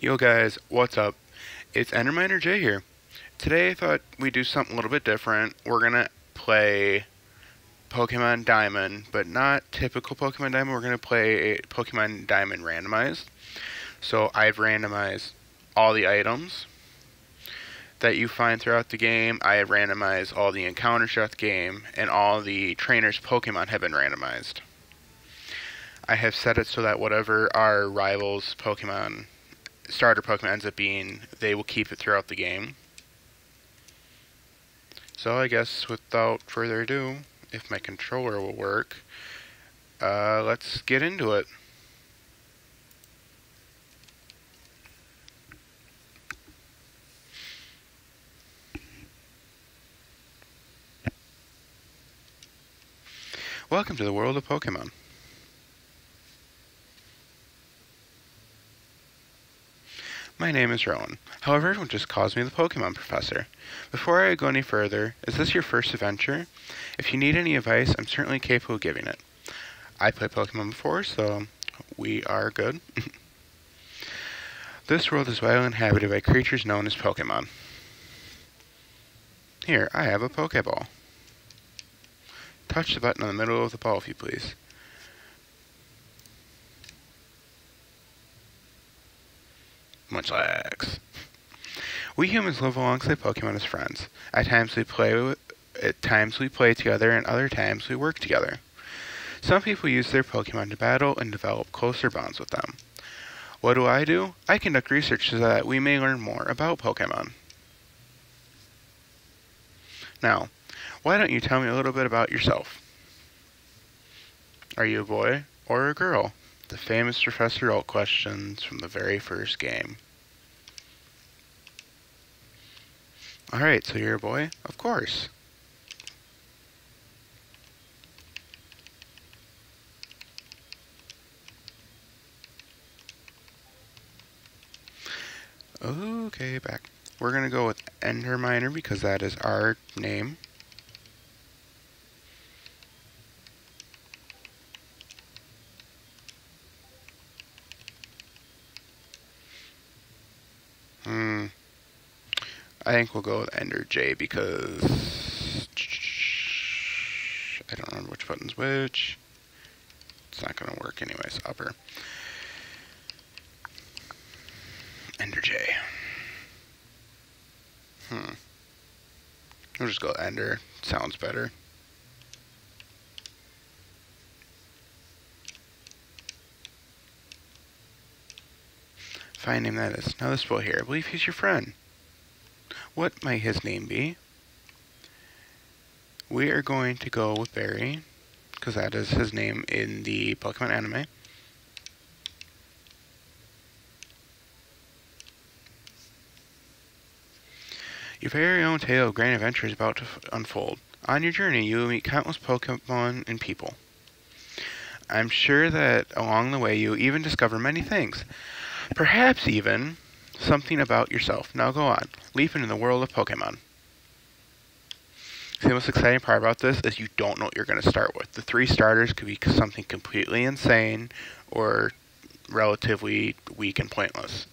Yo guys, what's up? It's Enderminer J here. Today I thought we'd do something a little bit different. We're gonna play Pokemon Diamond, but not typical Pokemon Diamond. We're gonna play Pokemon Diamond randomized. So I've randomized all the items that you find throughout the game. I have randomized all the encounters throughout the game, and all the trainers' Pokemon have been randomized. I have set it so that whatever our rivals' Pokemon starter Pokemon ends up being, they will keep it throughout the game. So I guess without further ado, if my controller will work, uh, let's get into it. Welcome to the world of Pokemon. My name is Rowan. However, everyone just calls me the Pokemon Professor. Before I go any further, is this your first adventure? If you need any advice, I'm certainly capable of giving it. I played Pokemon before, so we are good. this world is widely inhabited by creatures known as Pokemon. Here, I have a Pokeball. Touch the button in the middle of the ball if you please. Munchlax. We humans live alongside Pokemon as friends. At times we play at times we play together and other times we work together. Some people use their Pokemon to battle and develop closer bonds with them. What do I do? I conduct research so that we may learn more about Pokemon. Now, why don't you tell me a little bit about yourself? Are you a boy or a girl? The famous Professor Oak questions from the very first game. Alright, so you're a boy? Of course. Okay, back. We're going to go with Enderminer because that is our name. Hmm. I think we'll go with Ender J because I don't remember which button's which. It's not going to work anyways. Upper. Ender J. Hmm. We'll just go Ender. Sounds better. Fine name that is. Now this boy here, I believe he's your friend. What might his name be? We are going to go with Barry, because that is his name in the Pokemon anime. Your very own tale of grand adventure is about to unfold. On your journey, you will meet countless Pokemon and people. I'm sure that along the way you even discover many things. Perhaps even something about yourself. Now go on. Leap into the world of Pokemon. The most exciting part about this is you don't know what you're going to start with. The three starters could be something completely insane or relatively weak and pointless.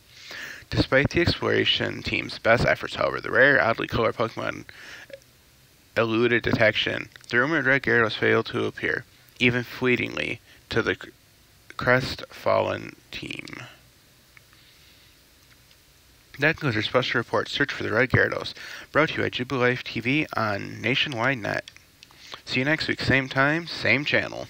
Despite the exploration team's best efforts, however, the rare, oddly colored Pokemon eluded detection. The rumored Red Gyarados failed to appear, even fleetingly, to the crestfallen team. That concludes our special report, Search for the Red Gyarados, brought to you by Jubilife TV on Nationwide Net. See you next week, same time, same channel.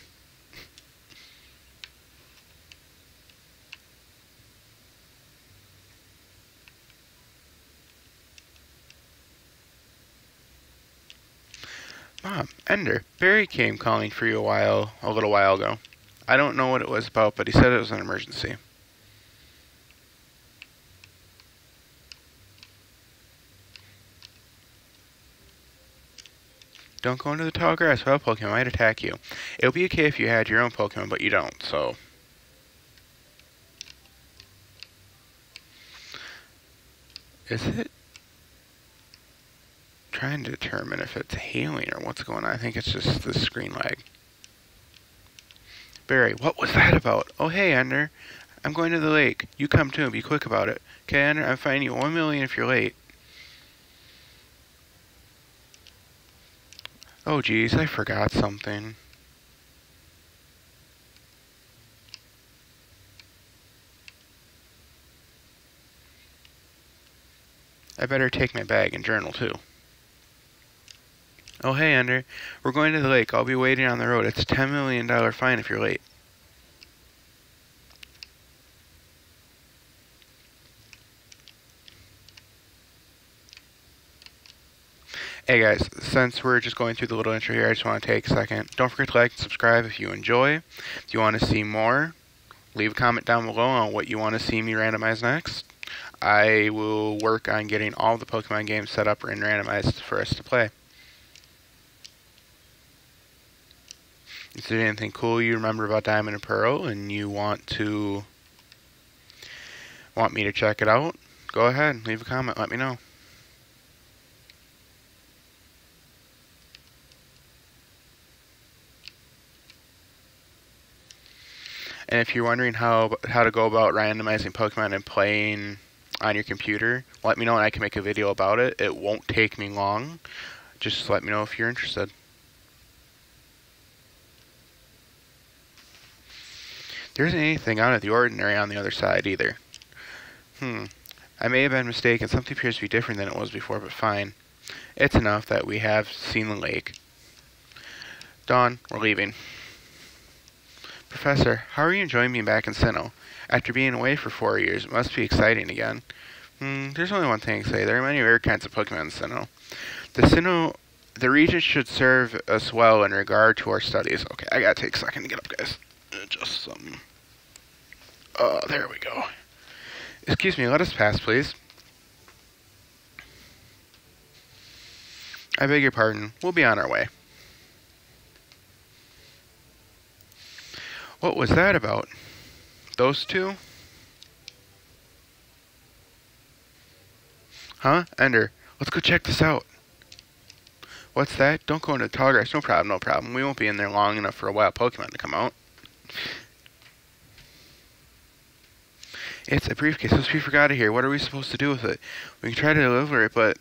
Mom, Ender, Barry came calling for you a while, a little while ago. I don't know what it was about, but he said it was an emergency. Don't go into the tall grass without Pokemon might attack you. It would be okay if you had your own Pokemon, but you don't, so... Is it trying to determine if it's hailing or what's going on? I think it's just the screen lag. Barry, what was that about? Oh, hey, Ender. I'm going to the lake. You come too. Be quick about it. Okay, Ender, I'm fining you one million if you're late. Oh, geez, I forgot something. I better take my bag and journal too. Oh, hey, Ender. We're going to the lake. I'll be waiting on the road. It's a $10 million fine if you're late. Hey guys, since we're just going through the little intro here, I just want to take a second. Don't forget to like and subscribe if you enjoy. If you want to see more, leave a comment down below on what you want to see me randomize next. I will work on getting all the Pokemon games set up and randomized for us to play. Is there anything cool you remember about Diamond and Pearl and you want to want me to check it out? Go ahead, leave a comment, let me know. And if you're wondering how how to go about randomizing Pokemon and playing on your computer, let me know and I can make a video about it. It won't take me long. Just let me know if you're interested. There isn't anything out of the ordinary on the other side either. Hmm. I may have been mistaken. Something appears to be different than it was before, but fine. It's enough that we have seen the lake. Dawn, we're leaving. Professor, how are you enjoying being back in Sinnoh? After being away for four years, it must be exciting again. Hmm, there's only one thing to say. There are many rare kinds of Pokemon in Sinnoh. The Sinnoh, the region should serve us well in regard to our studies. Okay, I gotta take a second to get up, guys. Just some... Oh, there we go. Excuse me, let us pass, please. I beg your pardon. We'll be on our way. What was that about? Those two? Huh? Ender, let's go check this out. What's that? Don't go into the tall. No problem, no problem. We won't be in there long enough for a wild Pokemon to come out. It's a briefcase. Let's be forgot of here. What are we supposed to do with it? We can try to deliver it, but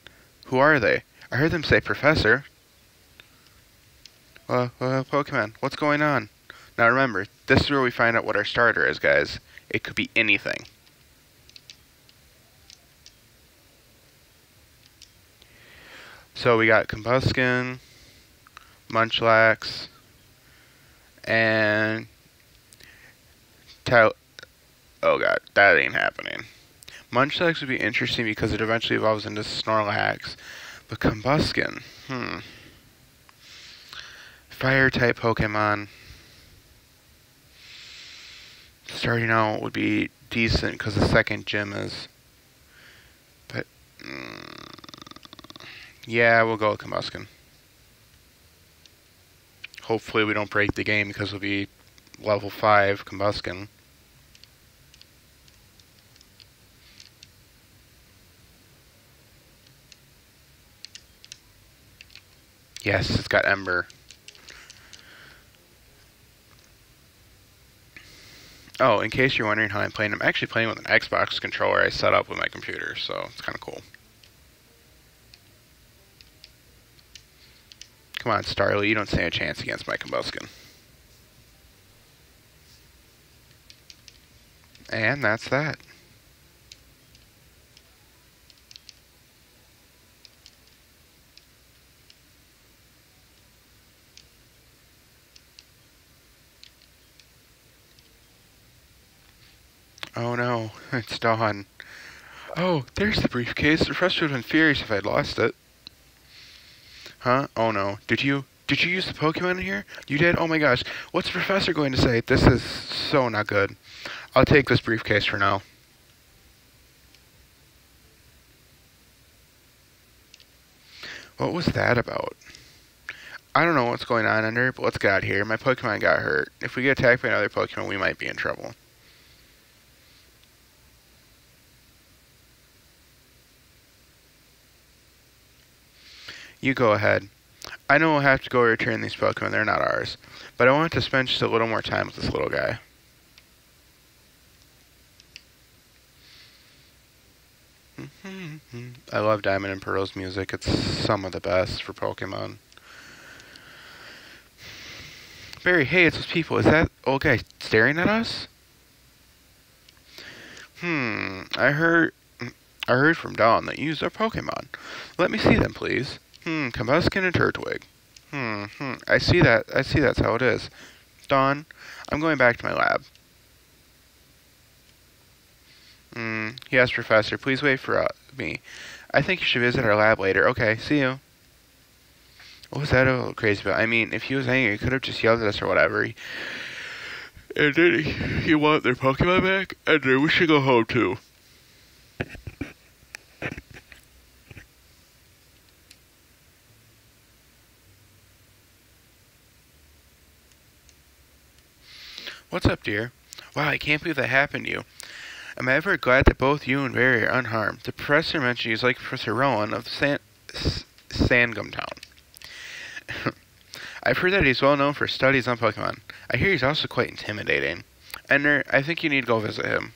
who are they? I heard them say Professor. Uh, uh, Pokemon, what's going on? Now remember, this is where we find out what our starter is, guys. It could be anything. So we got Combusken, Munchlax, and Tal Oh god, that ain't happening. Munchlax would be interesting because it eventually evolves into Snorlax. But Combusken, hmm. Fire type Pokemon starting out would be decent because the second gym is. But mm, yeah, we'll go with Combusken. Hopefully, we don't break the game because we'll be level five Combusken. Yes, it's got Ember. Oh, in case you're wondering how I'm playing, I'm actually playing with an Xbox controller I set up with my computer, so it's kind of cool. Come on, Starly, you don't stand a chance against my Combusken. And that's that. Oh no, it's Dawn. Oh, there's the briefcase. The professor would have furious if I'd lost it. Huh? Oh no. Did you did you use the Pokemon in here? You did? Oh my gosh. What's the professor going to say? This is so not good. I'll take this briefcase for now. What was that about? I don't know what's going on under, but let's get out of here. My Pokemon got hurt. If we get attacked by another Pokemon, we might be in trouble. You go ahead. I know we'll have to go return these Pokemon, they're not ours. But I want to spend just a little more time with this little guy. I love Diamond and Pearl's music. It's some of the best for Pokemon. Barry, hey, it's those people. Is that old guy staring at us? Hmm, I heard I heard from Dawn that you use their Pokemon. Let me see them, please. Hmm, Combusken and Turtwig. Hmm, hmm, I see that. I see that's how it is. Dawn, I'm going back to my lab. Hmm, yes, Professor, please wait for uh, me. I think you should visit our lab later. Okay, see you. What was that a little crazy about? I mean, if he was angry, he could have just yelled at us or whatever. He, and then he, he want their Pokemon back, and we should go home too. What's up, dear? Wow, I can't believe that happened to you. Am I ever glad that both you and Barry are unharmed? The professor mentioned he's like Professor Rowan of San Sandgem Town. I've heard that he's well known for studies on Pokemon. I hear he's also quite intimidating. Ender, I think you need to go visit him.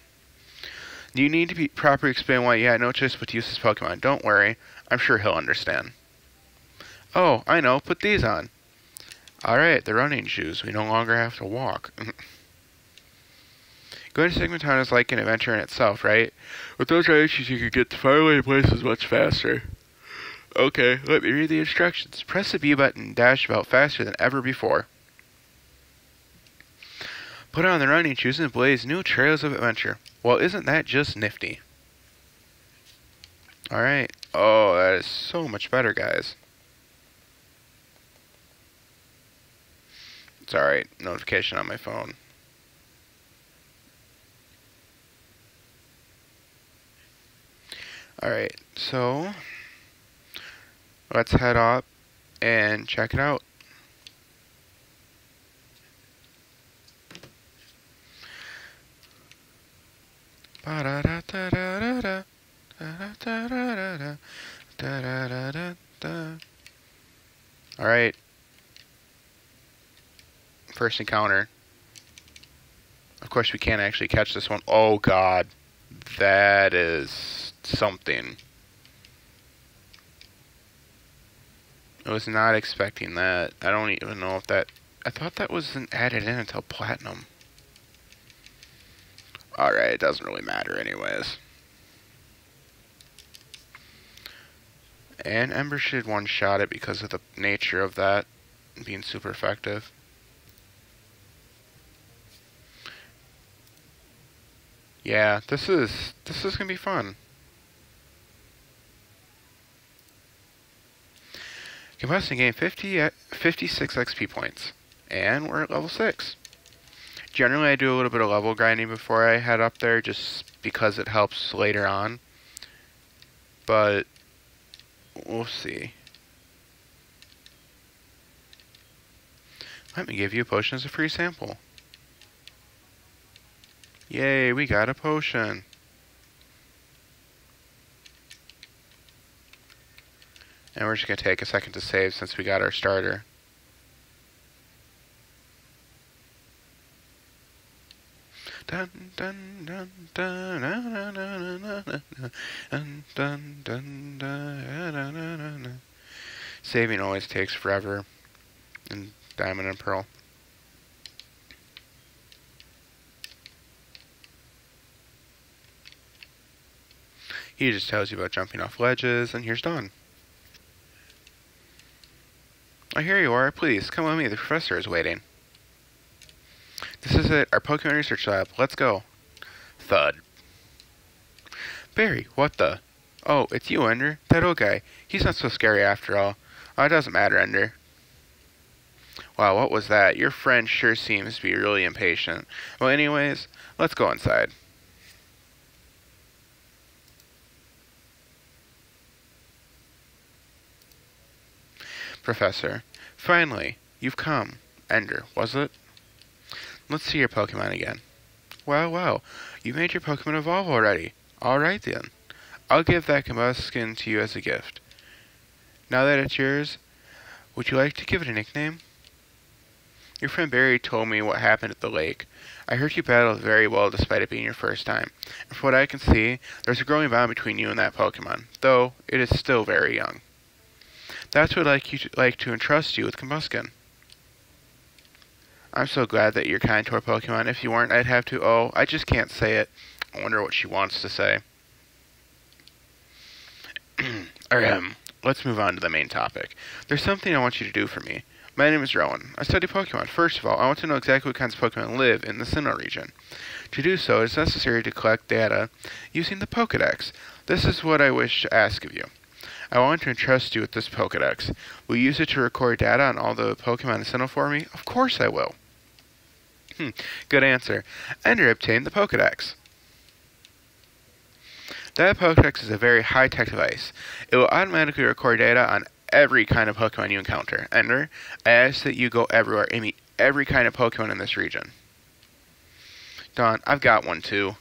You need to be properly explain why you had no choice but to use his Pokemon. Don't worry, I'm sure he'll understand. Oh, I know, put these on. Alright, the running shoes. We no longer have to walk. Going to Sigma Town is like an adventure in itself, right? With those shoes, you can get to faraway places much faster. Okay, let me read the instructions. Press the B button and dash about faster than ever before. Put on the running shoes and blaze new trails of adventure. Well, isn't that just nifty? Alright. Oh, that is so much better, guys. It's alright. Notification on my phone. Alright, so let's head up and check it out. Alright. First encounter. Of course, we can't actually catch this one. Oh, God. That is something. I was not expecting that. I don't even know if that... I thought that wasn't added in until Platinum. Alright, it doesn't really matter anyways. And Ember should one-shot it because of the nature of that being super effective. Yeah, this is this is gonna be fun. Combusken gain 50, uh, 56 XP points. And we're at level 6. Generally, I do a little bit of level grinding before I head up there, just because it helps later on. But, we'll see. Let me give you a potion as a free sample. Yay, we got a potion. And we're just going to take a second to save since we got our starter. Dun dun dun dun dun dun dun dun dun dun Saving always takes forever in Diamond and Pearl. He just tells you about jumping off ledges, and here's Dawn. Oh, here you are. Please, come with me. The professor is waiting. This is it, our Pokemon Research Lab. Let's go. Thud. Barry, what the? Oh, it's you, Ender. That old guy. He's not so scary after all. Oh, it doesn't matter, Ender. Wow, what was that? Your friend sure seems to be really impatient. Well, anyways, let's go inside. Professor, finally, you've come. Ender, was it? Let's see your Pokemon again. Well, well, you made your Pokemon evolve already. Alright then. I'll give that Combusken to you as a gift. Now that it's yours, would you like to give it a nickname? Your friend Barry told me what happened at the lake. I heard you battled very well despite it being your first time. And from what I can see, there's a growing bond between you and that Pokemon, though it is still very young. That's what I'd like, you to, like to entrust you with Combusken. I'm so glad that you're kind to our Pokemon. If you weren't, I'd have to. Oh, I just can't say it. I wonder what she wants to say. Um, let's move on to the main topic. There's something I want you to do for me. My name is Rowan. I study Pokemon. First of all, I want to know exactly what kinds of Pokemon live in the Sinnoh region. To do so, it is necessary to collect data using the Pokedex. This is what I wish to ask of you. I want to entrust you with this Pokedex. Will you use it to record data on all the Pokemon Sinnoh for me? Of course I will. Hmm, good answer. Ender obtained the Pokedex. That Pokedex is a very high-tech device. It will automatically record data on every kind of Pokemon you encounter. Ender, I ask that you go everywhere and meet every kind of Pokemon in this region. Dawn, I've got one too.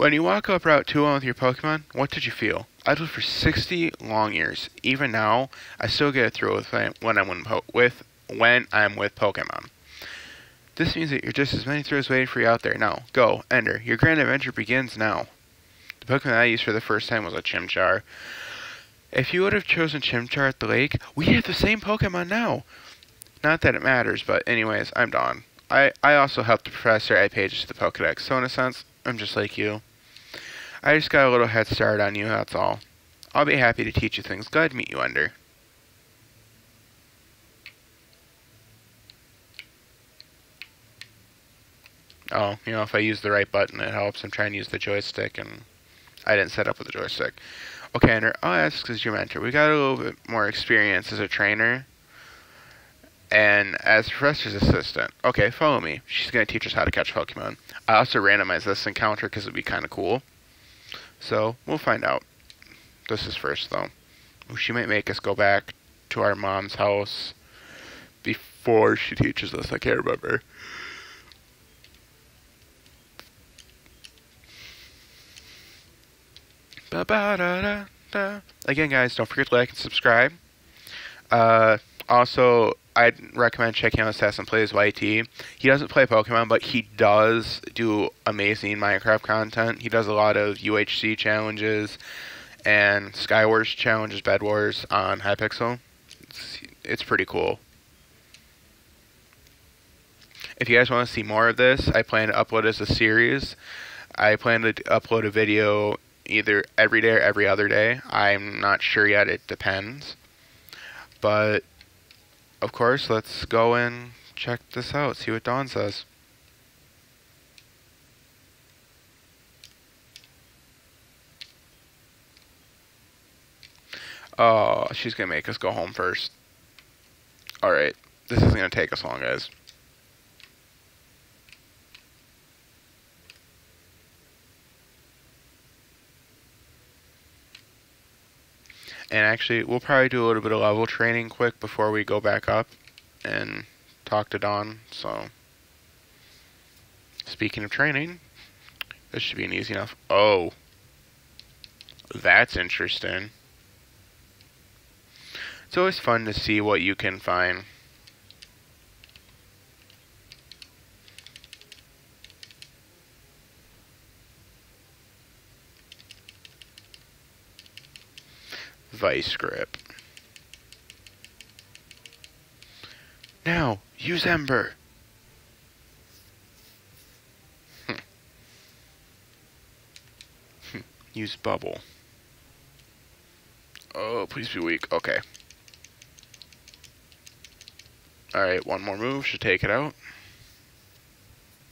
When you walk up Route 2 with your Pokemon, what did you feel? I lived for 60 long years. Even now, I still get it through with when I'm with when I'm with Pokemon. This means that you're just as many throws waiting for you out there. Now, go, Ender. Your grand adventure begins now. The Pokemon I used for the first time was a Chimchar. If you would have chosen Chimchar at the lake, we have the same Pokemon now. Not that it matters, but anyways, I'm Dawn. I, I also helped the professor add pages to the Pokedex, so in a sense, I'm just like you. I just got a little head start on you, that's all. I'll be happy to teach you things. Glad to meet you, Ender. Oh, you know, if I use the right button, it helps. I'm trying to use the joystick, and I didn't set up with the joystick. Okay, Ender, I'll ask as your mentor. We got a little bit more experience as a trainer and as professor's assistant. Okay, follow me. She's going to teach us how to catch Pokemon. I also randomized this encounter because it'd be kind of cool. So, we'll find out. This is first, though. She might make us go back to our mom's house before she teaches us. I can't remember. Ba -ba -da -da -da. Again, guys, don't forget to like and subscribe. Uh, also, I'd recommend checking out Assassin Plays YT. He doesn't play Pokemon, but he does do amazing Minecraft content. He does a lot of UHC challenges and Skywars challenges, Bed Wars on Hypixel. It's, it's pretty cool. If you guys want to see more of this, I plan to upload as a series. I plan to upload a video either every day or every other day. I'm not sure yet, it depends. But, of course, let's go and check this out, see what Dawn says. Oh, she's gonna make us go home first. Alright, this isn't gonna take us long, guys. And actually, we'll probably do a little bit of level training quick before we go back up and talk to Dawn So, speaking of training, this should be an easy enough. Oh, that's interesting. It's always fun to see what you can find. Vice grip. Now, use Ember. Hmm. Hmm. use Bubble. Oh, please be weak. Okay. Alright, one more move should take it out.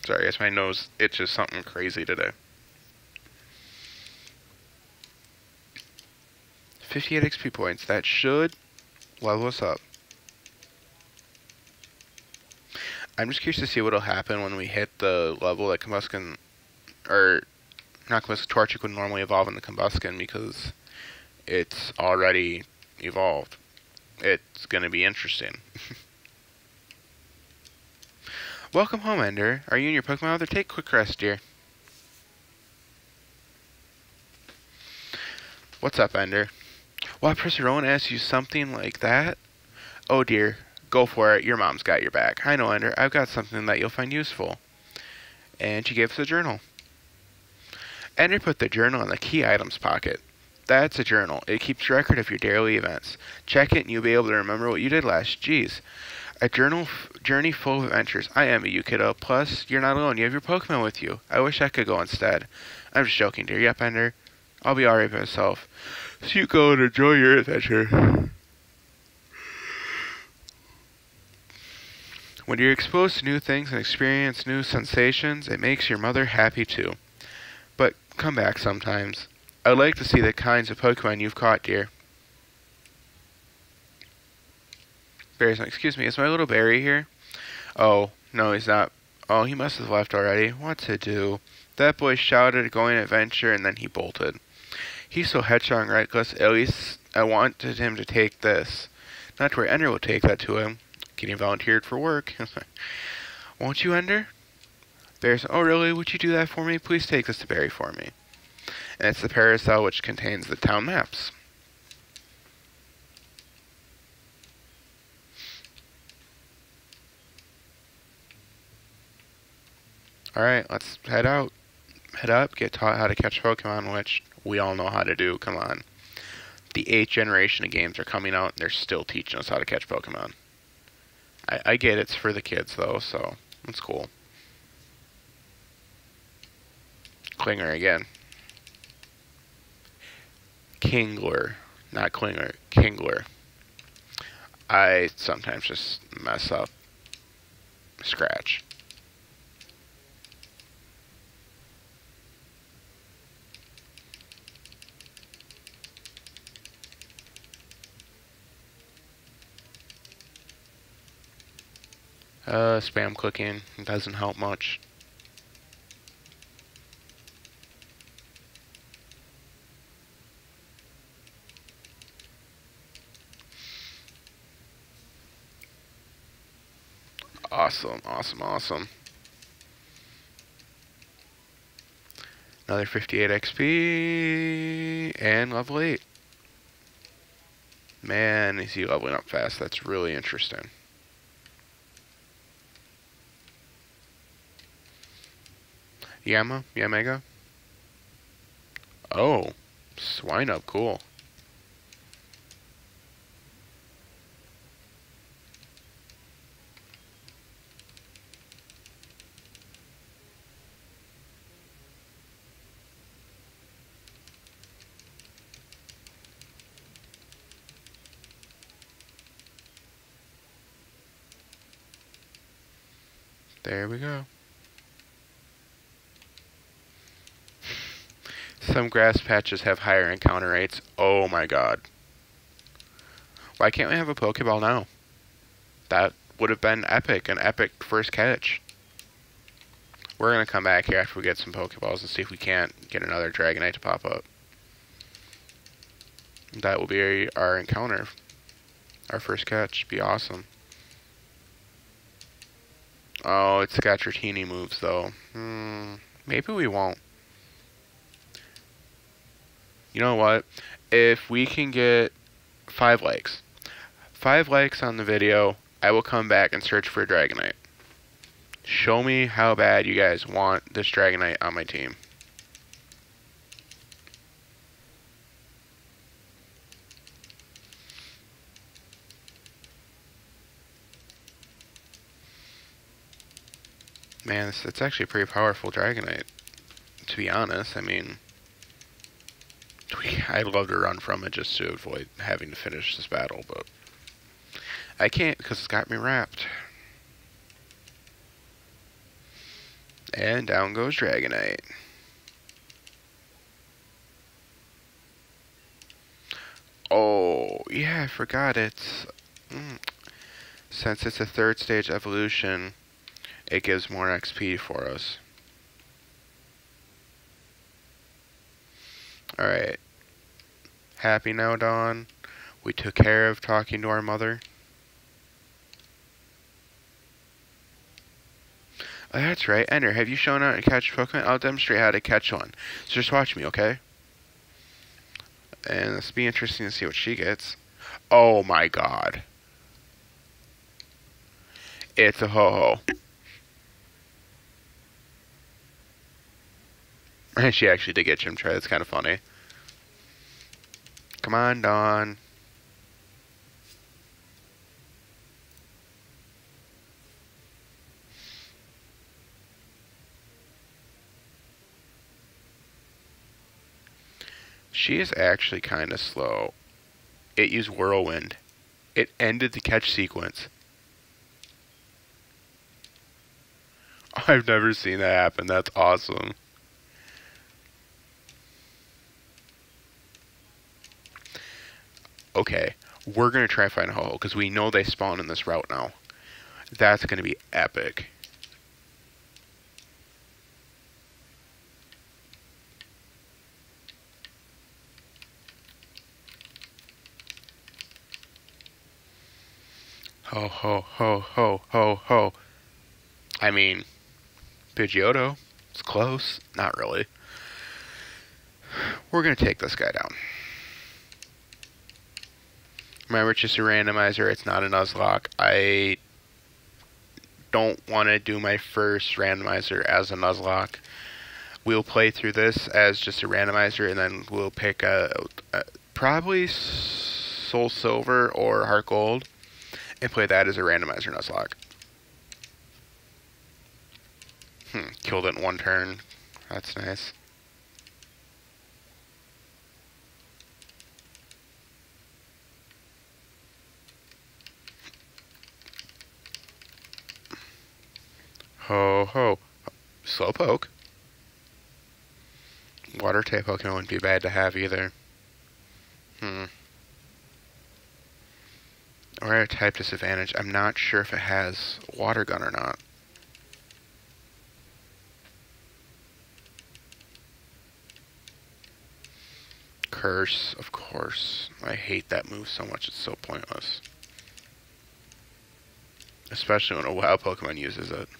Sorry, I guess my nose itches something crazy today. 58 XP points. That should level us up. I'm just curious to see what'll happen when we hit the level that Combusken, or not Combusken, Torchic would normally evolve into Combusken because it's already evolved. It's going to be interesting. Welcome home, Ender. Are you and your Pokemon out there? Take quick rest, dear. What's up, Ender? Why Professor Rowan asks you something like that? Oh dear, Go for it. Your mom's got your back. I know, Ender. I've got something that you'll find useful. And she gave us a journal. Ender put the journal in the key items pocket. That's a journal. It keeps record of your daily events. Check it and you'll be able to remember what you did last. Jeez. A journal journey full of adventures. I envy you, kiddo. Plus, you're not alone. You have your Pokemon with you. I wish I could go instead. I'm just joking, dear. Yep, Ender. I'll be alright by myself. So you go and enjoy your adventure. When you're exposed to new things and experience new sensations, it makes your mother happy too. But come back sometimes. I'd like to see the kinds of Pokemon you've caught, dear. Barry's excuse me, is my little Barry here? Oh, no, he's not. Oh, he must have left already. What to do? That boy shouted, going adventure, and then he bolted. He's so headstrong and reckless, at least I wanted him to take this. Not to where Ender will take that to him. Getting volunteered for work. Won't you, Ender? Bear's, oh really? Would you do that for me? Please take this to Barry for me. And it's the parasol which contains the town maps. Alright, let's head out. Head up, get taught how to catch Pokemon, which we all know how to do. Come on. The eighth generation of games are coming out, and they're still teaching us how to catch Pokemon. I, I get it's for the kids, though, so that's cool. Klinger again. Kingler, not Klinger, Kingler. I sometimes just mess up. Scratch. Uh, spam clicking doesn't help much. Awesome, awesome, awesome. Another 58 XP and level 8. Man, is he leveling up fast. That's really interesting. Yama? Yanmega? Oh, Swinub, cool. There we go. Some grass patches have higher encounter rates. Oh my god. Why can't we have a Pokeball now? That would have been epic, an epic first catch. We're going to come back here after we get some Pokeballs and see if we can't get another Dragonite to pop up. That will be our encounter. Our first catch. Be awesome. Oh, it's got Dratini moves, though. Hmm, maybe we won't. You know what? If we can get five likes, five likes on the video, I will come back and search for a Dragonite. Show me how bad you guys want this Dragonite on my team. Man, it's, it's actually a pretty powerful Dragonite, to be honest. I mean, I'd love to run from it just to avoid having to finish this battle, but I can't because it's got me wrapped. And down goes Dragonite. Oh, yeah, I forgot it's... Mm, since it's a third stage evolution, it gives more XP for us. Alright. Happy now, Dawn. We took care of talking to our mother. Oh, that's right. Ender, have you shown how to catch Pokemon? I'll demonstrate how to catch one. So just watch me, okay? And it's be interesting to see what she gets. Oh my god. It's a Ho-Oh. she actually did get Chimchar. That's kind of funny. Come on, Dawn. She is actually kind of slow. It used Whirlwind. It ended the catch sequence. I've never seen that happen. That's awesome. Okay, we're going to try find a ho because we know they spawn in this route now. That's going to be epic. Ho, ho, ho, ho, ho, ho. I mean, Pidgeotto. It's close. Not really. We're going to take this guy down. Remember, it's just a randomizer. It's not a Nuzlocke. I don't want to do my first randomizer as a Nuzlocke. We'll play through this as just a randomizer, and then we'll pick a, a probably Soul Silver or Heart Gold and play that as a randomizer Nuzlocke. Hmm, killed it in one turn. That's nice. Ho ho. Slowpoke. Water type Pokemon wouldn't be bad to have either. Hmm. Or a type disadvantage. I'm not sure if it has water gun or not. Curse, of course. I hate that move so much, it's so pointless. Especially when a wild Pokemon uses it.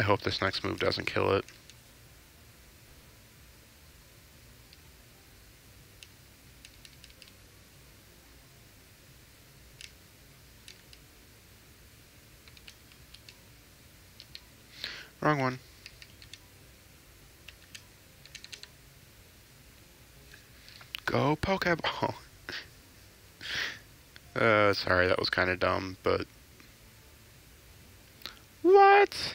I hope this next move doesn't kill it. Wrong one. Go Pokeball. uh, sorry, that was kind of dumb, but... What?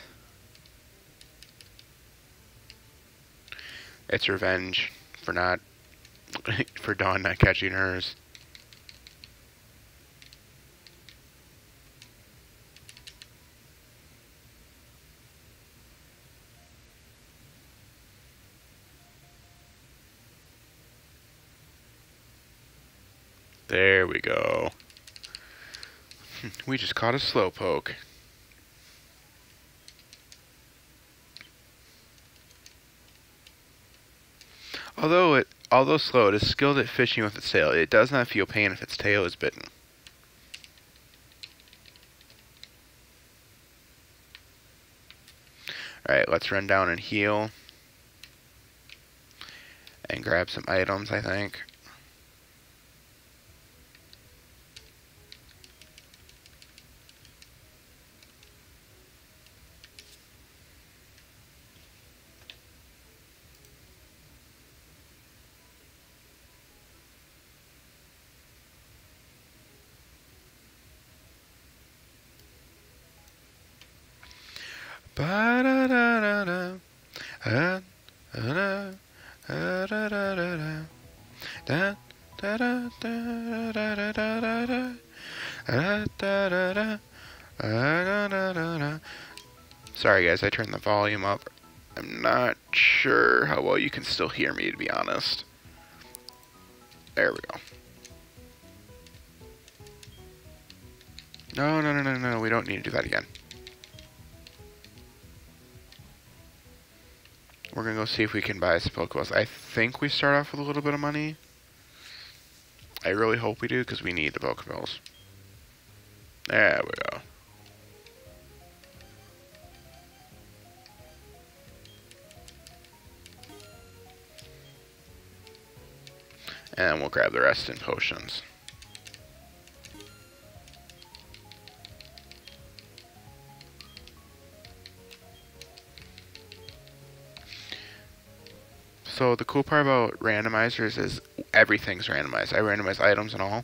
It's revenge for not for Dawn not catching hers. There we go. We just caught a slowpoke. Although it, although slow, it is skilled at fishing with its tail. It does not feel pain if its tail is bitten. Alright, let's run down and heal. And grab some items, I think. Guys, I turned the volume up. I'm not sure how well you can still hear me, to be honest. There we go. No, no, no, no, no, we don't need to do that again. We're gonna go see if we can buy some Pokeballs. I think we start off with a little bit of money. I really hope we do because we need the Pokeballs. There we go. And we'll grab the rest in potions. So the cool part about randomizers is everything's randomized. I randomize items and all.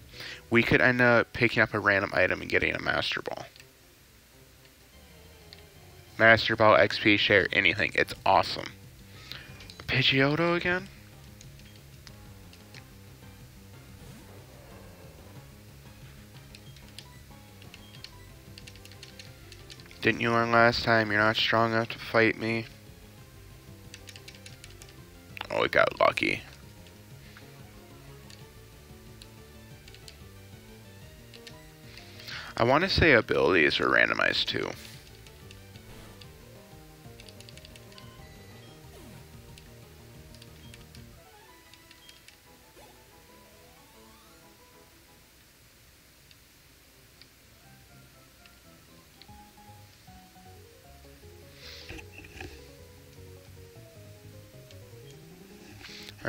We could end up picking up a random item and getting a Master Ball. Master Ball, XP, share, anything. It's awesome. Pidgeotto again? Didn't you learn last time you're not strong enough to fight me? Oh, we got lucky. I want to say abilities are randomized too.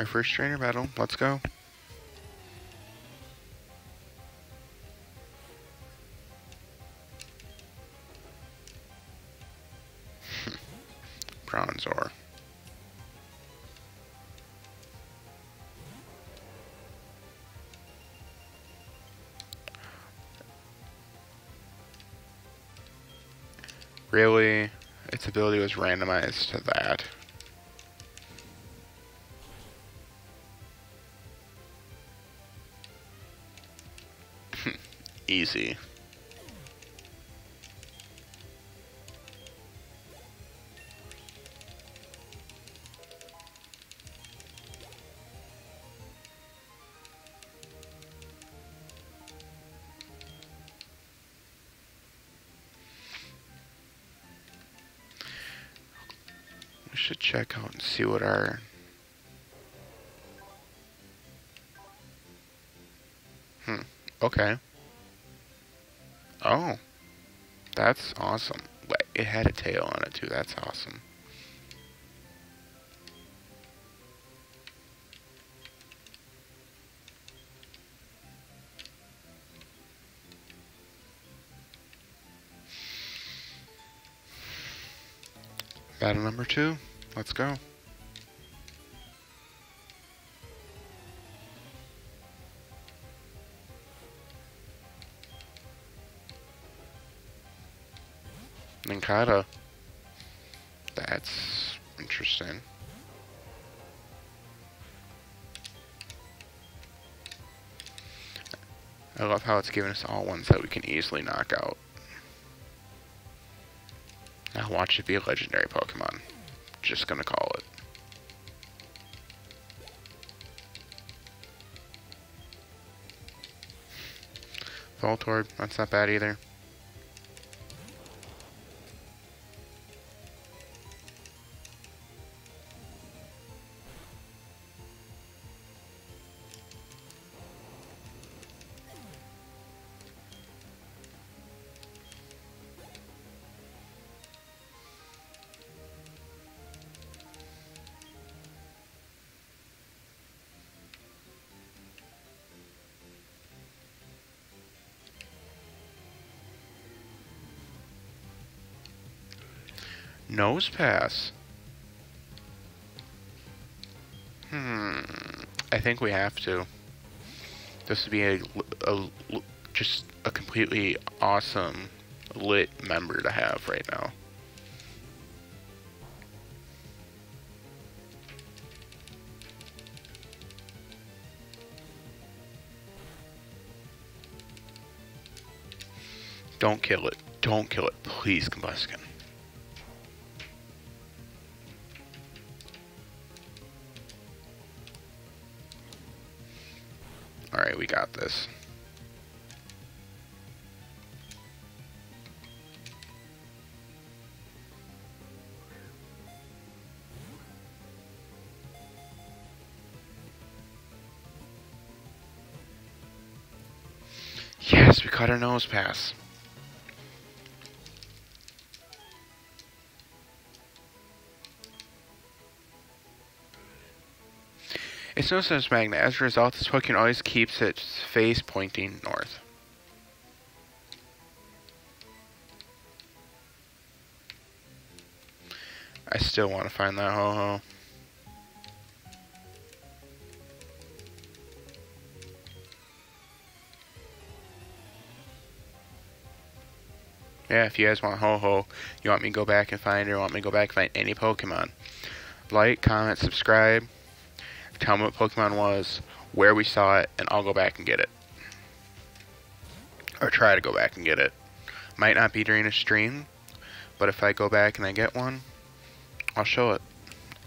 Our first trainer battle. Let's go. Bronzor. Really? Its ability was randomized to that. Easy. We should check out and see what our Hmm. Okay. Oh. That's awesome. It had a tail on it too. That's awesome. Battle number two. Let's go. Nincada. That's interesting. I love how it's giving us all ones that we can easily knock out. Now watch it be a legendary Pokemon. Just gonna call it. Voltorb, that's not bad either. Nosepass. Hmm. I think we have to. This would be a, a just a completely awesome lit member to have right now. Don't kill it. Don't kill it. Please, Combusken. Got this. Yes, we caught our Nosepass. It's no such magnet. As a result, this Pokemon always keeps its face pointing north. I still want to find that Ho-Oh. Yeah, if you guys want Ho-Oh, you want me to go back and find her, want me to go back and find any Pokemon. Like, comment, subscribe, tell me what Pokemon was, where we saw it, and I'll go back and get it. Or try to go back and get it. Might not be during a stream, but if I go back and I get one, I'll show it.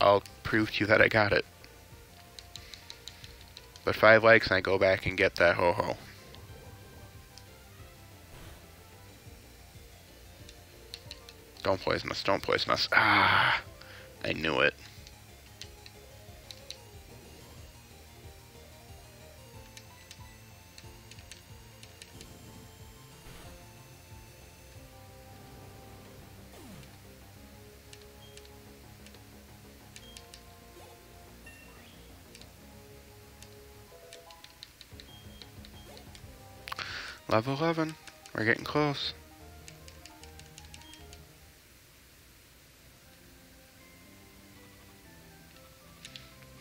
I'll prove to you that I got it. But five likes and I go back and get that Ho-Oh. Don't poison us, don't poison us. Ah, I knew it. Level 11. We're getting close.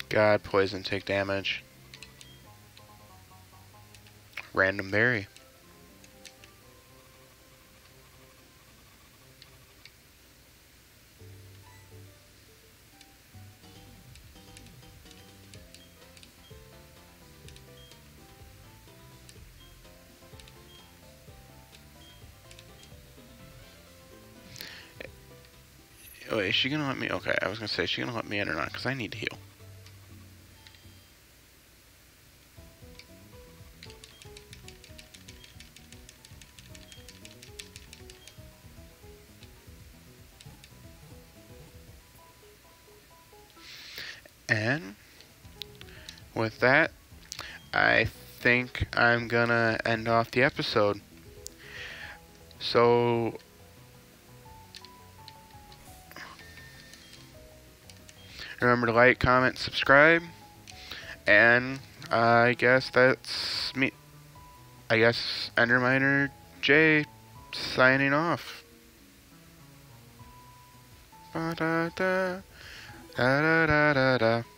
God, poison, take damage. Random berry. Is she gonna let me? Okay, I was gonna say, is she gonna let me in or not? Because I need to heal. And with that, I think I'm gonna end off the episode. So, remember to like, comment, subscribe, and I guess that's me. I guess Enderminer J signing off. Ba da da da da da da.